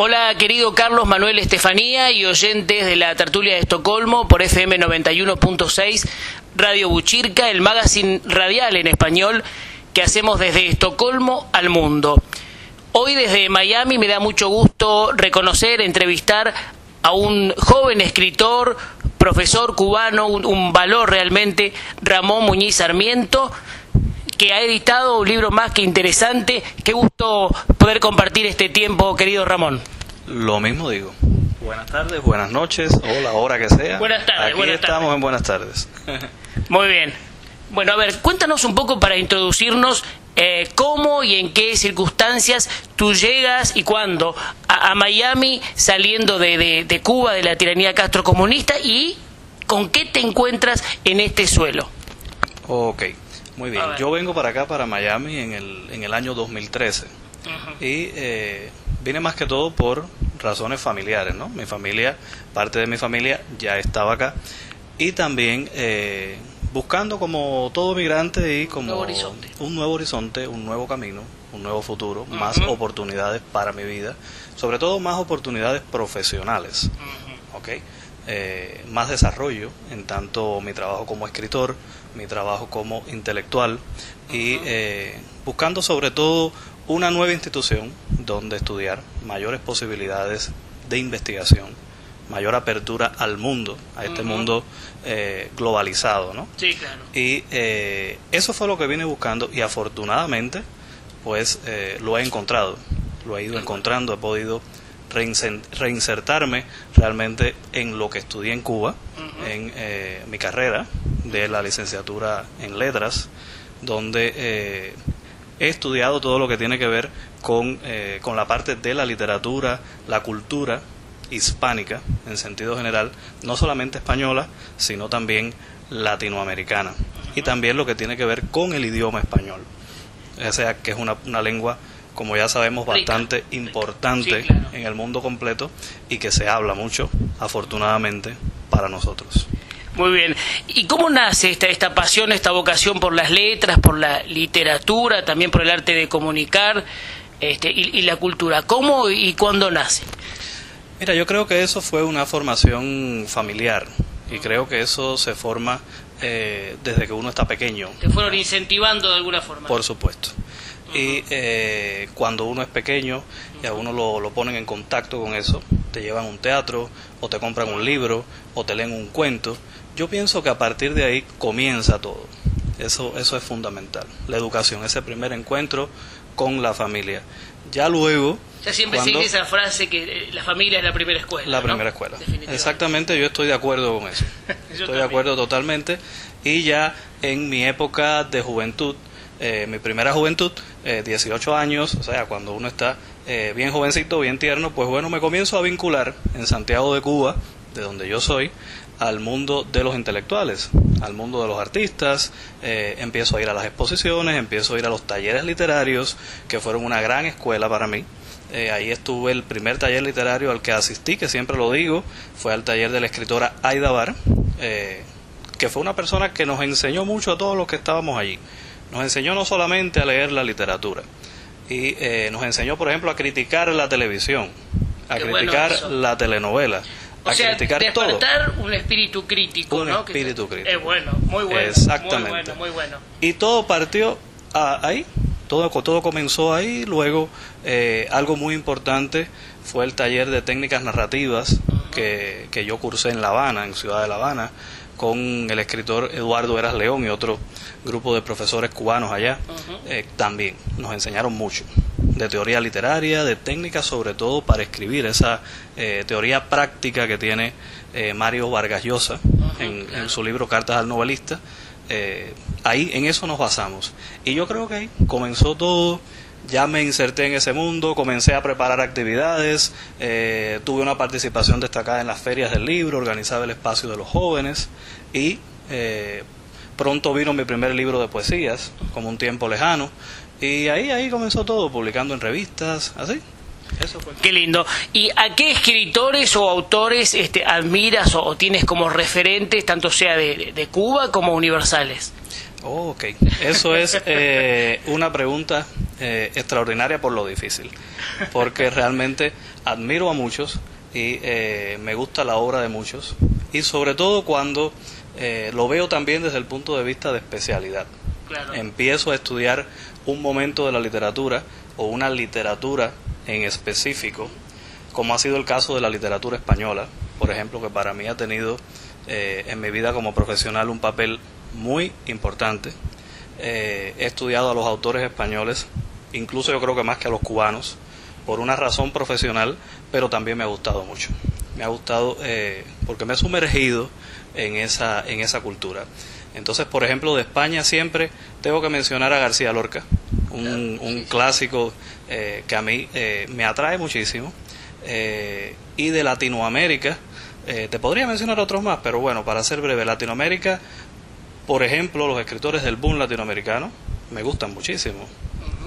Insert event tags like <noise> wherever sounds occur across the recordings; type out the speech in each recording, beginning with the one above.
Hola, querido Carlos Manuel Estefanía y oyentes de la tertulia de Estocolmo por FM 91.6, Radio Buchirca, el magazine radial en español que hacemos desde Estocolmo al mundo. Hoy desde Miami me da mucho gusto reconocer, entrevistar a un joven escritor, profesor cubano, un, un valor realmente, Ramón Muñiz Sarmiento, que ha editado un libro más que interesante. Qué gusto poder compartir este tiempo, querido Ramón. Lo mismo digo. Buenas tardes, buenas noches, o la hora que sea. Buenas tardes, Aquí buenas estamos tardes. en buenas tardes. <laughs> Muy bien. Bueno, a ver, cuéntanos un poco para introducirnos eh, cómo y en qué circunstancias tú llegas y cuándo a, a Miami saliendo de, de- de Cuba, de la tiranía Castro comunista y con qué te encuentras en este suelo. ok, muy bien. Yo vengo para acá, para Miami, en el, en el año 2013. Y eh, vine más que todo por razones familiares, ¿no? Mi familia, parte de mi familia ya estaba acá. Y también eh, buscando como todo migrante y como Nuevo horizonte. un nuevo horizonte, un nuevo camino, un nuevo futuro, más oportunidades para mi vida, sobre todo más oportunidades profesionales. ¿ok? Eh, más desarrollo en tanto mi trabajo como escritor, mi trabajo como intelectual y eh, buscando sobre todo una nueva institución donde estudiar, mayores posibilidades de investigación, mayor apertura al mundo, a este mundo eh, globalizado, ¿no? Sí, claro. Y eh, eso fue lo que vine buscando y afortunadamente pues eh, lo he encontrado, lo he ido encontrando, he podido reinsertarme realmente en lo que estudié en Cuba, en eh, mi carrera de la licenciatura en letras, donde eh, he estudiado todo lo que tiene que ver con, eh, con la parte de la literatura, la cultura hispánica en sentido general, no solamente española, sino también latinoamericana. Y también lo que tiene que ver con el idioma español. O sea, que es una, una lengua, como ya sabemos, Rica. bastante importante Sí, claro. en el mundo completo y que se habla mucho, afortunadamente, para nosotros. Muy bien. ¿Y cómo nace esta, esta pasión, esta vocación por las letras, por la literatura, también por el arte de comunicar este, y, y la cultura? ¿Cómo y cuándo nace? Mira, yo creo que eso fue una formación familiar y creo que eso se forma eh, desde que uno está pequeño, ¿Te fueron incentivando de alguna forma? por supuesto. Y eh, cuando uno es pequeño y a uno lo, lo ponen en contacto con eso, te llevan a un teatro o te compran un libro o te leen un cuento, yo pienso que a partir de ahí comienza todo. Eso, eso es fundamental. La educación, ese primer encuentro con la familia. Ya luego... Ya siempre cuando- sigue esa frase que eh, la familia es la primera escuela. la ¿no? primera escuela. Exactamente, yo estoy de acuerdo con eso. <laughs> Estoy de acuerdo totalmente. Y ya en mi época de juventud, eh, mi primera juventud, eh, 18 años, o sea, cuando uno está eh, bien jovencito, bien tierno, pues bueno, me comienzo a vincular en Santiago de Cuba, de donde yo soy, al mundo de los intelectuales, al mundo de los artistas, eh, empiezo a ir a las exposiciones, empiezo a ir a los talleres literarios, que fueron una gran escuela para mí. Eh, ahí estuve el primer taller literario al que asistí, que siempre lo digo, fue al taller de la escritora Aida Bar, eh, que fue una persona que nos enseñó mucho a todos los que estábamos allí. Nos enseñó no solamente a leer la literatura, y eh, nos enseñó, por ejemplo, a criticar la televisión, a Qué criticar la telenovela, O a sea, criticar todo. despertar un espíritu crítico, Un ¿no? Espíritu crítico. Es bueno, muy bueno. Exactamente. Muy bueno, muy bueno. Y todo partió a- ahí, todo, todo comenzó ahí, luego eh, algo muy importante fue el taller de técnicas narrativas que, que yo cursé en La Habana, en Ciudad de La Habana, con el escritor Eduardo Eras León y otro grupo de profesores cubanos allá, eh, también nos enseñaron mucho de teoría literaria, de técnicas sobre todo para escribir esa eh, teoría práctica que tiene eh, Mario Vargas Llosa en, en su libro Cartas al Novelista. Eh, ahí en eso nos basamos. Y yo creo que ahí comenzó todo, ya me inserté en ese mundo, comencé a preparar actividades, eh, tuve una participación destacada en las ferias del libro, organizaba el espacio de los jóvenes y eh, pronto vino mi primer libro de poesías, como un tiempo lejano, y ahí, ahí comenzó todo, publicando en revistas, así. Eso fue. Qué lindo. ¿Y a qué escritores o autores este, admiras o, o tienes como referentes, tanto sea de, de- Cuba como universales? Oh, ok. Eso es eh, una pregunta eh, extraordinaria por lo difícil, porque realmente admiro a muchos y eh, me gusta la obra de muchos, y sobre todo cuando eh, lo veo también desde el punto de vista de especialidad. Empiezo a estudiar un momento de la literatura o una literatura en específico, como ha sido el caso de la literatura española, por ejemplo, que para mí ha tenido en mi vida como profesional un papel muy importante. he estudiado a los autores españoles incluso yo creo que más que a los cubanos, por una razón profesional, pero también me ha gustado mucho. Me ha gustado eh, porque me he sumergido en esa, en esa cultura. Entonces, por ejemplo, de España siempre tengo que mencionar a García Lorca, un, clásico eh, que a mí eh, me atrae muchísimo. y de Latinoamérica, te podría mencionar otros más, pero bueno, para ser breve, Latinoamérica, por ejemplo, los escritores del boom latinoamericano me gustan muchísimo.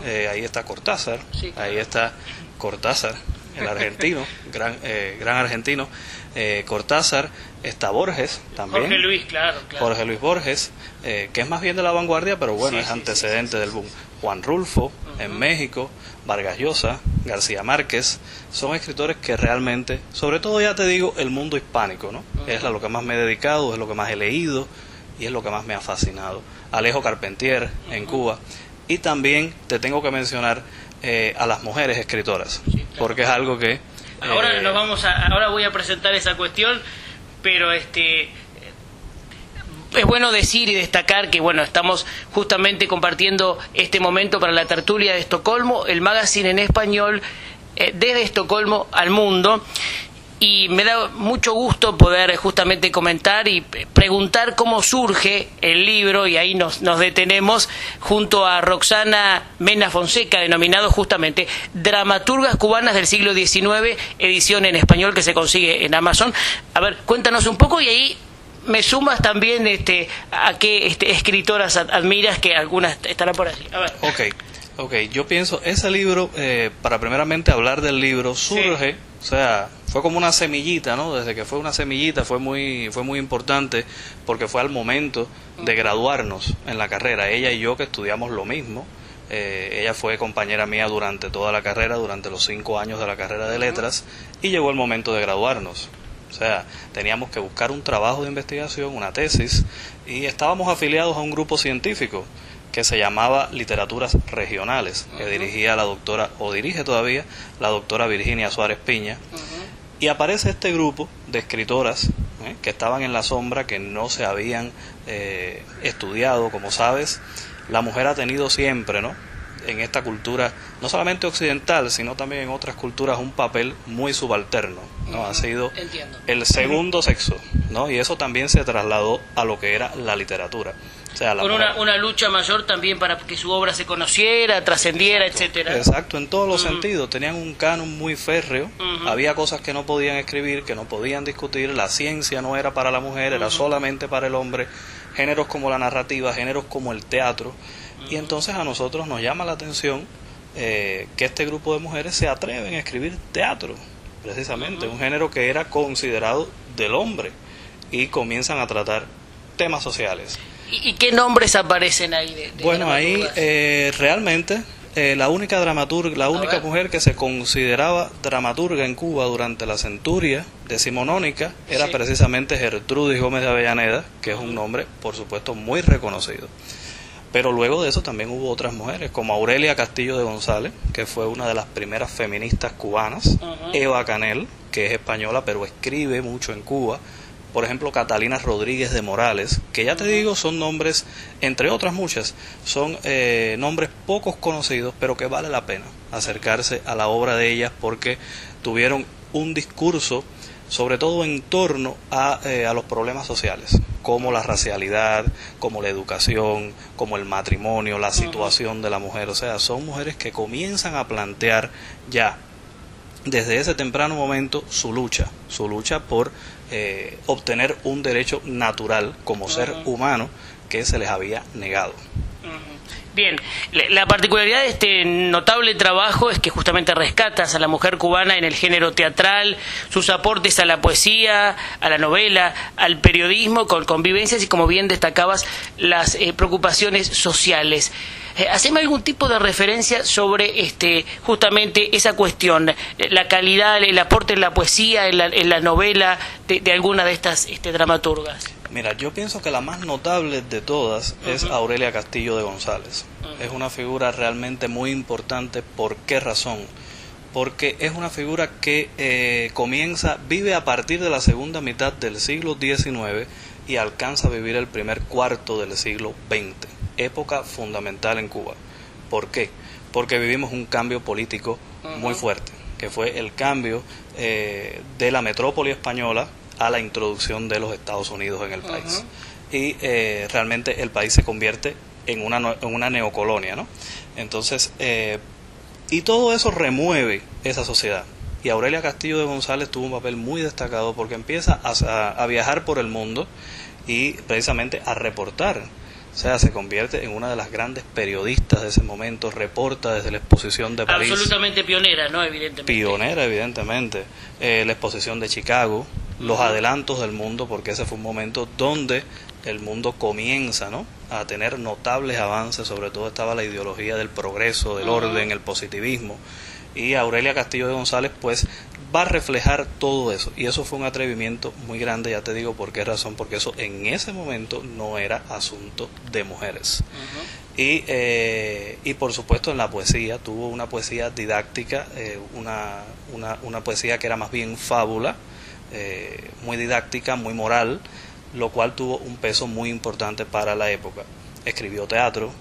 Eh, ahí está Cortázar, ahí está Cortázar, el argentino, gran, eh, gran argentino. Eh, Cortázar, está Borges también. Jorge Luis, claro. Jorge Luis Borges, que es más bien de la vanguardia, pero bueno, es antecedente del boom. Juan Rulfo, en México, Vargas Llosa, García Márquez, son escritores que realmente, sobre todo ya te digo, el mundo hispánico, ¿no? Es a lo que más me he dedicado, es lo que más he leído y es lo que más me ha fascinado. Alejo Carpentier en Cuba. Y también te tengo que mencionar eh, a las mujeres escritoras, porque es algo que... Ahora eh, nos vamos a, ahora voy a presentar esa cuestión, pero este es bueno decir y destacar que bueno estamos justamente compartiendo este momento para la tertulia de Estocolmo, el magazine en español eh, desde Estocolmo al mundo y me da mucho gusto poder justamente comentar y preguntar cómo surge el libro y ahí nos, nos detenemos junto a Roxana Mena Fonseca, denominado justamente Dramaturgas Cubanas del siglo XIX, edición en español que se consigue en Amazon. A ver, cuéntanos un poco y ahí me sumas también este, a qué este, escritoras admiras, que algunas estarán por allí. A ver. Ok, ok, yo pienso, ese libro, eh, para primeramente hablar del libro, surge, o sea, fue como una semillita, ¿no? Desde que fue una semillita fue muy, fue muy importante porque fue al momento de graduarnos en la carrera. Ella y yo que estudiamos lo mismo. Eh, ella fue compañera mía durante toda la carrera, durante los cinco años de la carrera de letras, y llegó el momento de graduarnos. O sea, teníamos que buscar un trabajo de investigación, una tesis, y estábamos afiliados a un grupo científico que se llamaba Literaturas Regionales, que dirigía la doctora, o dirige todavía, la doctora Virginia Suárez Piña. Y aparece este grupo de escritoras ¿eh? que estaban en la sombra, que no se habían eh, estudiado, como sabes. La mujer ha tenido siempre, ¿no? En esta cultura, no solamente occidental, sino también en otras culturas, un papel muy subalterno, ¿no? Ha sido el segundo sexo, ¿no? Y eso también se trasladó a lo que era la literatura con una, lucha mayor también para que su obra se conociera, trascendiera, etcétera. Exacto, en todos los sentidos. Tenían un canon muy férreo. Había cosas que no podían escribir, que no podían discutir. La ciencia no era para la mujer, era solamente para el hombre. Géneros como la narrativa, géneros como el teatro. Y entonces a nosotros nos llama la atención eh, que este grupo de mujeres se atreven a escribir teatro, precisamente, un género que era considerado del hombre. Y comienzan a tratar temas sociales. ¿Y, qué nombres aparecen ahí? De, bueno, ahí eh, realmente eh, la única dramaturga, la única mujer que se consideraba dramaturga en Cuba durante la centuria decimonónica era precisamente Gertrudis Gómez de Avellaneda, que es un nombre, por supuesto, muy reconocido. Pero luego de eso también hubo otras mujeres, como Aurelia Castillo de González, que fue una de las primeras feministas cubanas, Eva Canel, que es española pero escribe mucho en Cuba, por ejemplo, Catalina Rodríguez de Morales, que ya te digo, son nombres, entre otras muchas, son eh, nombres pocos conocidos, pero que vale la pena acercarse a la obra de ellas porque tuvieron un discurso, sobre todo en torno a, eh, a los problemas sociales, como la racialidad, como la educación, como el matrimonio, la situación de la mujer. O sea, son mujeres que comienzan a plantear ya desde ese temprano momento su lucha, su lucha por eh, obtener un derecho natural como ser humano que se les había negado. Bien, la particularidad de este notable trabajo es que justamente rescatas a la mujer cubana en el género teatral, sus aportes a la poesía, a la novela, al periodismo, con convivencias y como bien destacabas, las eh, preocupaciones sociales. Eh, haceme algún tipo de referencia sobre este justamente esa cuestión, eh, la calidad, el aporte en la poesía, en la, en la novela de, alguna de estas este, dramaturgas. Mira, yo pienso que la más notable de todas es Aurelia Castillo de González. Es una figura realmente muy importante. ¿Por qué razón? Porque es una figura que eh, comienza, vive a partir de la segunda mitad del siglo XIX y alcanza a vivir el primer cuarto del siglo XX, época fundamental en Cuba. ¿Por qué? Porque vivimos un cambio político muy fuerte, que fue el cambio eh, de la metrópoli española a la introducción de los Estados Unidos en el país. Y eh, realmente el país se convierte en una, en una neocolonia, ¿no? Entonces, eh, y todo eso remueve esa sociedad. Y Aurelia Castillo de González tuvo un papel muy destacado porque empieza a, viajar por el mundo y precisamente a reportar. O sea, se convierte en una de las grandes periodistas de ese momento, reporta desde la exposición de París. Absolutamente pionera, ¿no? Evidentemente. Pionera, evidentemente. Eh, la exposición de Chicago, los adelantos del mundo, porque ese fue un momento donde el mundo comienza ¿no? a tener notables avances, sobre todo estaba la ideología del progreso, del orden, el positivismo, y Aurelia Castillo de González pues va a reflejar todo eso, y eso fue un atrevimiento muy grande, ya te digo por qué razón, porque eso en ese momento no era asunto de mujeres. Y, eh, y por supuesto en la poesía, tuvo una poesía didáctica, eh, una, una, una poesía que era más bien fábula, eh, muy didáctica, muy moral, lo cual tuvo un peso muy importante para la época. Escribió teatro,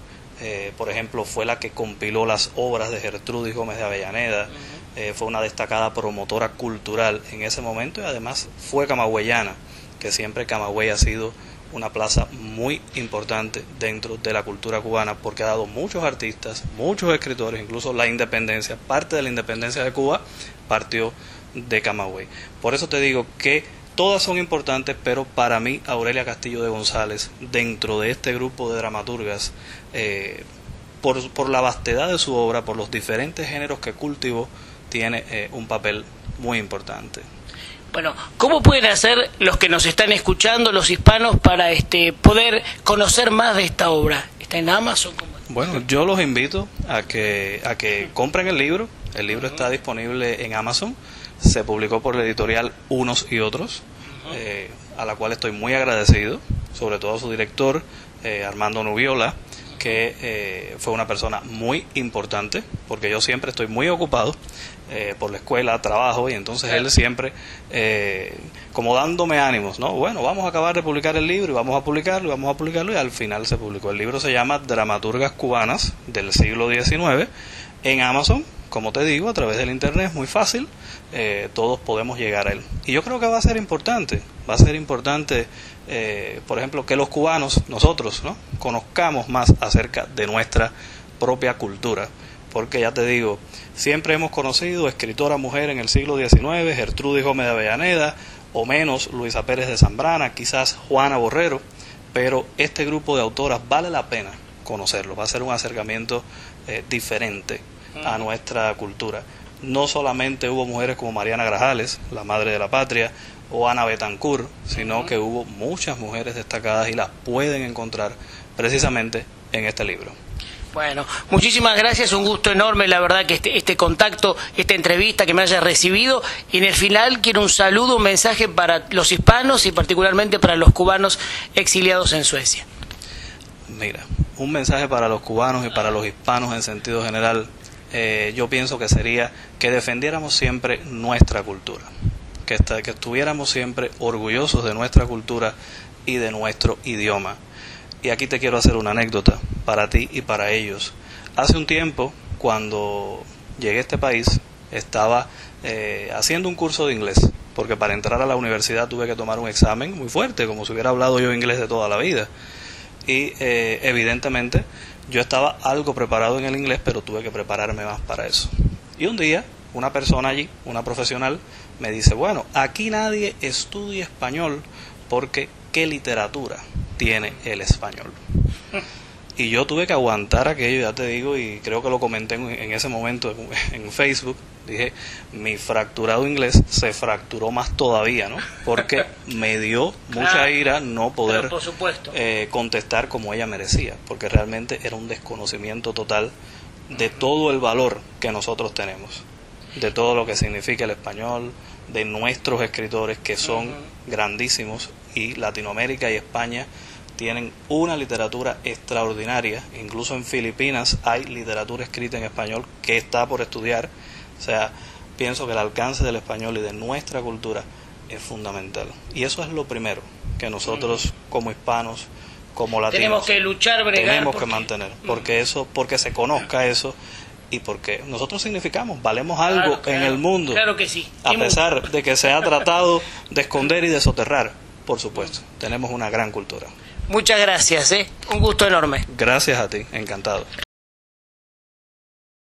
eh, por ejemplo, fue la que compiló las obras de Gertrudis Gómez de Avellaneda, eh, fue una destacada promotora cultural en ese momento y además fue camagüeyana, que siempre Camagüey ha sido una plaza muy importante dentro de la cultura cubana porque ha dado muchos artistas, muchos escritores, incluso la independencia, parte de la independencia de Cuba partió de Camagüey. Por eso te digo que todas son importantes, pero para mí Aurelia Castillo de González, dentro de este grupo de dramaturgas, eh, por, por, la vastedad de su obra, por los diferentes géneros que cultivó, tiene eh, un papel muy importante. Bueno, ¿cómo pueden hacer los que nos están escuchando, los hispanos, para este poder conocer más de esta obra? ¿Está en Amazon? Bueno, yo los invito a que, a que compren el libro. El libro está disponible en Amazon se publicó por la editorial Unos y Otros, eh, a la cual estoy muy agradecido, sobre todo a su director, eh, Armando Nubiola, que eh, fue una persona muy importante, porque yo siempre estoy muy ocupado por la escuela, trabajo, y entonces él siempre, como dándome ánimos, ¿no? Bueno, vamos a acabar de publicar el libro y vamos a publicarlo y vamos a publicarlo, y al final se publicó. El libro se llama Dramaturgas Cubanas del siglo XIX en Amazon, como te digo, a través del Internet es muy fácil, eh, todos podemos llegar a él. Y yo creo que va a ser importante, va a ser importante, eh, por ejemplo, que los cubanos, nosotros, ¿no? conozcamos más acerca de nuestra propia cultura. Porque ya te digo, siempre hemos conocido escritora mujer en el siglo XIX, Gertrudis Gómez de Avellaneda, o menos Luisa Pérez de Zambrana, quizás Juana Borrero, pero este grupo de autoras vale la pena conocerlo, va a ser un acercamiento eh, diferente a nuestra cultura. No solamente hubo mujeres como Mariana Grajales, la madre de la patria, o Ana Betancourt, sino que hubo muchas mujeres destacadas y las pueden encontrar precisamente en este libro. Bueno, muchísimas gracias, un gusto enorme, la verdad, que este, este contacto, esta entrevista que me haya recibido. Y en el final quiero un saludo, un mensaje para los hispanos y particularmente para los cubanos exiliados en Suecia. Mira, un mensaje para los cubanos y para los hispanos en sentido general eh, yo pienso que sería que defendiéramos siempre nuestra cultura, que, estuviéramos siempre orgullosos de nuestra cultura y de nuestro idioma. Y aquí te quiero hacer una anécdota para ti y para ellos. Hace un tiempo, cuando llegué a este país, estaba eh, haciendo un curso de inglés, porque para entrar a la universidad tuve que tomar un examen muy fuerte, como si hubiera hablado yo inglés de toda la vida. Y eh, evidentemente yo estaba algo preparado en el inglés, pero tuve que prepararme más para eso. Y un día, una persona allí, una profesional, me dice, bueno, aquí nadie estudia español porque ¿qué literatura tiene el español? Y yo tuve que aguantar aquello, ya te digo, y creo que lo comenté en, ese momento en Facebook, Dije, mi fracturado inglés se fracturó más todavía, ¿no? Porque me dio mucha Claro. ira no poder Pero por supuesto. eh, contestar como ella merecía, porque realmente era un desconocimiento total de todo el valor que nosotros tenemos, de todo lo que significa el español, de nuestros escritores que son grandísimos y Latinoamérica y España tienen una literatura extraordinaria, incluso en Filipinas hay literatura escrita en español que está por estudiar, o sea, pienso que el alcance del español y de nuestra cultura es fundamental. Y eso es lo primero que nosotros como hispanos, como latinos, Tenemos que luchar, bregar. tenemos que porque- mantener, porque eso, porque se conozca eso y porque nosotros significamos, valemos algo Claro, en el mundo, Claro que sí. a pesar de que se ha <laughs> tratado de esconder y de soterrar, por supuesto, tenemos una gran cultura. Muchas gracias, ¿eh? Un gusto enorme. Gracias a ti, encantado.